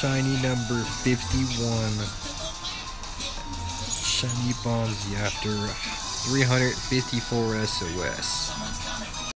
Shiny number 51. Shiny Bonzi after 354 SOS.